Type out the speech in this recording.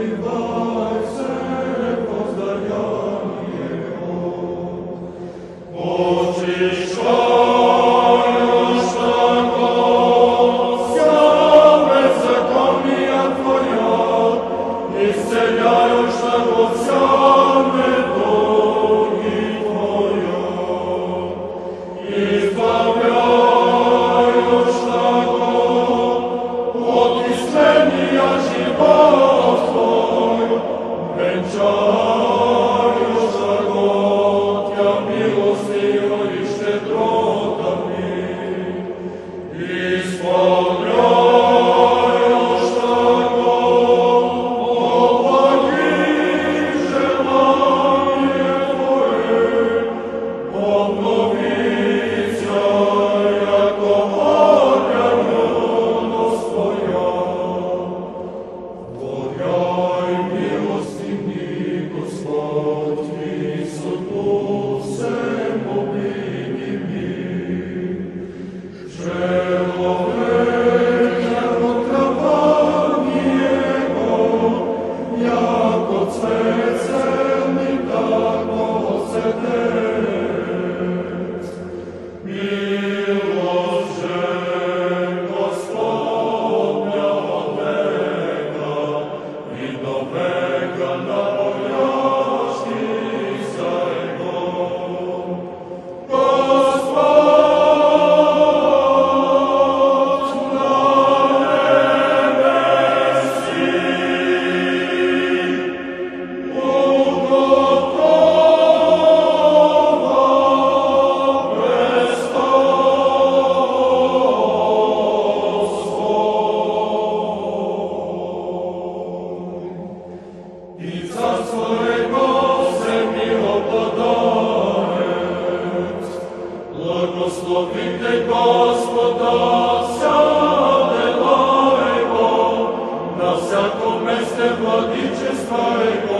Happy. 멈춰 Благословити Господа, вся Его, на всяком месте владичества Его.